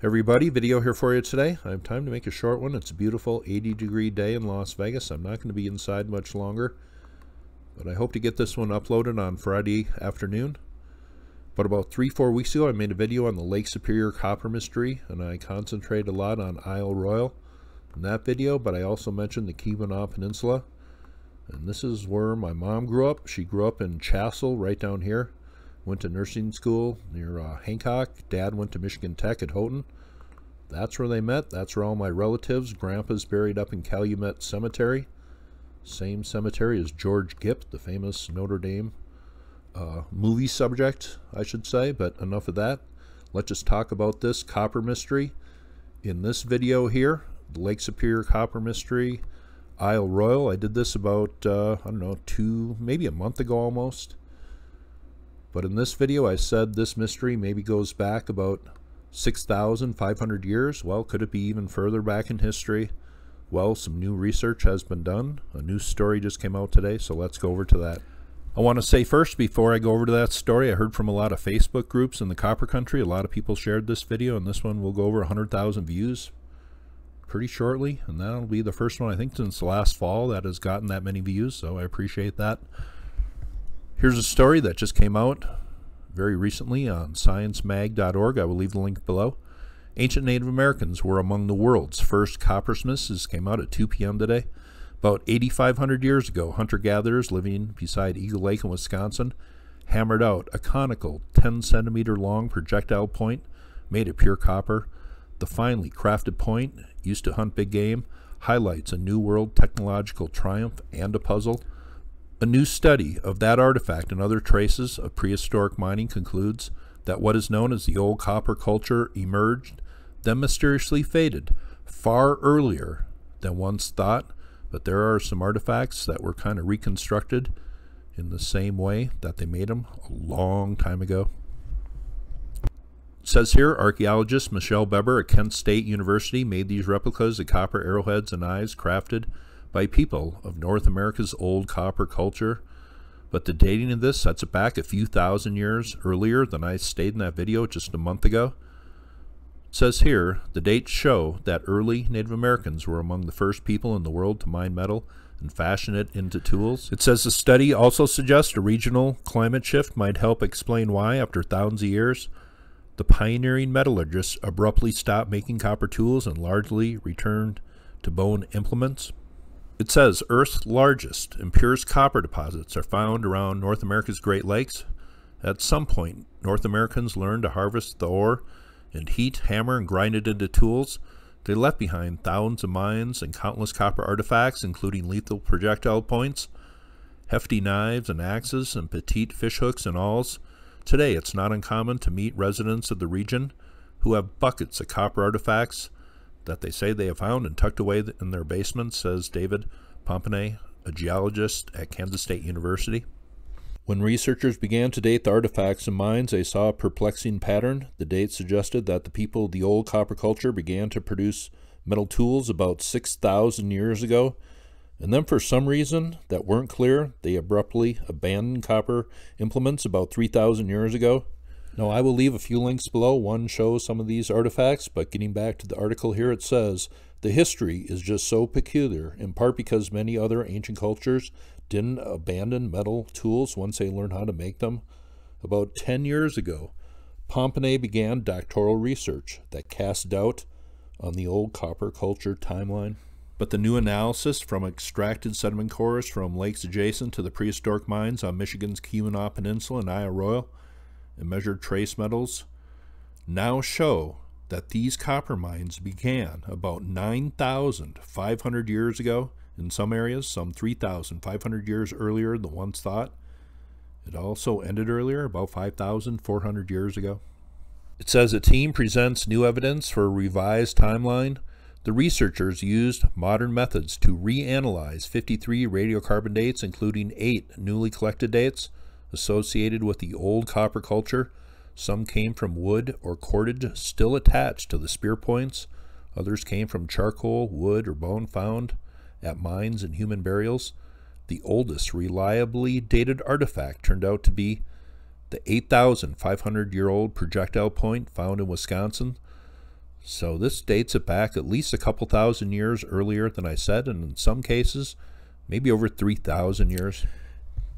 Everybody, video here for you today. I have time to make a short one. It's a beautiful 80 degree day in Las Vegas. I'm not going to be inside much longer, but I hope to get this one uploaded on Friday afternoon. But about three, four weeks ago, I made a video on the Lake Superior copper mystery, and I concentrated a lot on Isle Royale in that video, but I also mentioned the Keweenaw Peninsula. And this is where my mom grew up. She grew up in Chassell, right down here went to nursing school near uh, Hancock. Dad went to Michigan Tech at Houghton. That's where they met. That's where all my relatives. Grandpa's buried up in Calumet Cemetery. Same cemetery as George Gipp, the famous Notre Dame uh, movie subject, I should say. But enough of that. Let's just talk about this copper mystery. In this video here, the Lake Superior Copper Mystery, Isle Royale. I did this about, uh, I don't know, two, maybe a month ago almost. But in this video, I said this mystery maybe goes back about 6,500 years. Well, could it be even further back in history? Well, some new research has been done. A new story just came out today, so let's go over to that. I want to say first, before I go over to that story, I heard from a lot of Facebook groups in the copper country. A lot of people shared this video, and this one will go over 100,000 views pretty shortly. And that'll be the first one, I think, since last fall that has gotten that many views, so I appreciate that. Here's a story that just came out very recently on sciencemag.org. I will leave the link below. Ancient Native Americans were among the world's first coppersmiths. This came out at 2 p.m. today. About 8,500 years ago, hunter gatherers living beside Eagle Lake in Wisconsin hammered out a conical 10 centimeter long projectile point made of pure copper. The finely crafted point, used to hunt big game, highlights a New World technological triumph and a puzzle. A new study of that artifact and other traces of prehistoric mining concludes that what is known as the old copper culture emerged, then mysteriously faded far earlier than once thought, but there are some artifacts that were kind of reconstructed in the same way that they made them a long time ago. It says here, archaeologist Michelle Bebber at Kent State University made these replicas of copper arrowheads and eyes crafted by people of North America's old copper culture. But the dating of this sets it back a few thousand years earlier than I stated in that video just a month ago. It says here, the dates show that early Native Americans were among the first people in the world to mine metal and fashion it into tools. It says the study also suggests a regional climate shift might help explain why, after thousands of years, the pioneering metallurgists abruptly stopped making copper tools and largely returned to bone implements. It says Earth's largest and purest copper deposits are found around North America's Great Lakes. At some point, North Americans learned to harvest the ore and heat, hammer, and grind it into tools. They left behind thousands of mines and countless copper artifacts, including lethal projectile points, hefty knives and axes, and petite fishhooks and awls. Today, it's not uncommon to meet residents of the region who have buckets of copper artifacts that they say they have found and tucked away in their basement, says David Pompeani, a geologist at Kansas State University. When researchers began to date the artifacts and mines, they saw a perplexing pattern. The dates suggested that the people of the old copper culture began to produce metal tools about 6,000 years ago, and then for some reason that weren't clear, they abruptly abandoned copper implements about 3,000 years ago. Now, I will leave a few links below. One shows some of these artifacts, but getting back to the article here, it says the history is just so peculiar, in part because many other ancient cultures didn't abandon metal tools once they learned how to make them. About 10 years ago, Pompeani began doctoral research that cast doubt on the old copper culture timeline. But the new analysis from extracted sediment cores from lakes adjacent to the prehistoric mines on Michigan's Keweenaw Peninsula and Isle Royale and measured trace metals now show that these copper mines began about 9,500 years ago in some areas, some 3,500 years earlier than once thought. It also ended earlier, about 5,400 years ago. It says a team presents new evidence for a revised timeline. The researchers used modern methods to reanalyze 53 radiocarbon dates, including eight newly collected dates associated with the old copper culture. Some came from wood or cordage still attached to the spear points. Others came from charcoal, wood, or bone found at mines and human burials. The oldest reliably dated artifact turned out to be the 8,500 year old projectile point found in Wisconsin. So this dates it back at least a couple thousand years earlier than I said, and in some cases, maybe over 3,000 years.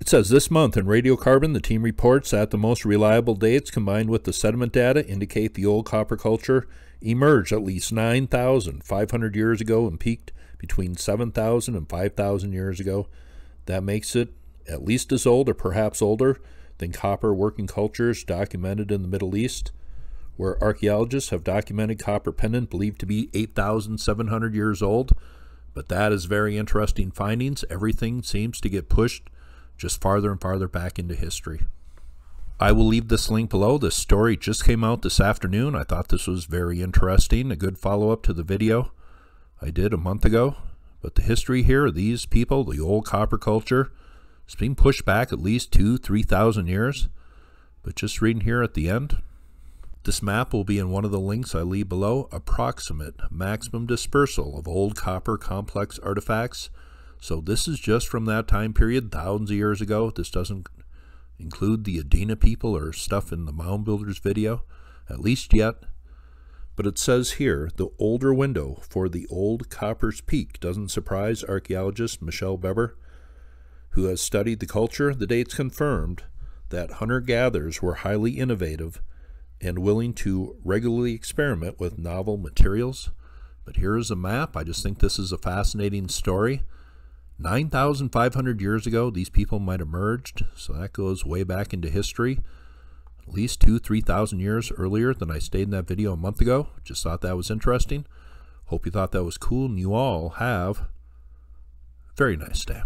It says this month in radiocarbon, the team reports that the most reliable dates combined with the sediment data indicate the old copper culture emerged at least 9,500 years ago and peaked between 7,000 and 5,000 years ago. That makes it at least as old or perhaps older than copper working cultures documented in the Middle East, where archaeologists have documented copper pendant believed to be 8,700 years old. But that is very interesting findings. Everything seems to get pushed just farther and farther back into history. I will leave this link below. This story just came out this afternoon. I thought this was very interesting, a good follow up to the video I did a month ago. But the history here of these people, the old copper culture, is being pushed back at least two, three thousand years. But just reading here at the end, this map will be in one of the links I leave below. Approximate maximum dispersal of old copper complex artifacts so this is just from that time period, thousands of years ago. This doesn't include the Adena people or stuff in the Mound Builders video, at least yet. But it says here, the older window for the old Copper's Peak doesn't surprise archaeologist Michelle Bebber, who has studied the culture. The dates confirmed that hunter-gatherers were highly innovative and willing to regularly experiment with novel materials. But here is a map. I just think this is a fascinating story. 9,500 years ago, these people might have merged, so that goes way back into history. At least two, 3,000 years earlier than I stayed in that video a month ago. Just thought that was interesting. Hope you thought that was cool, and you all have a very nice day.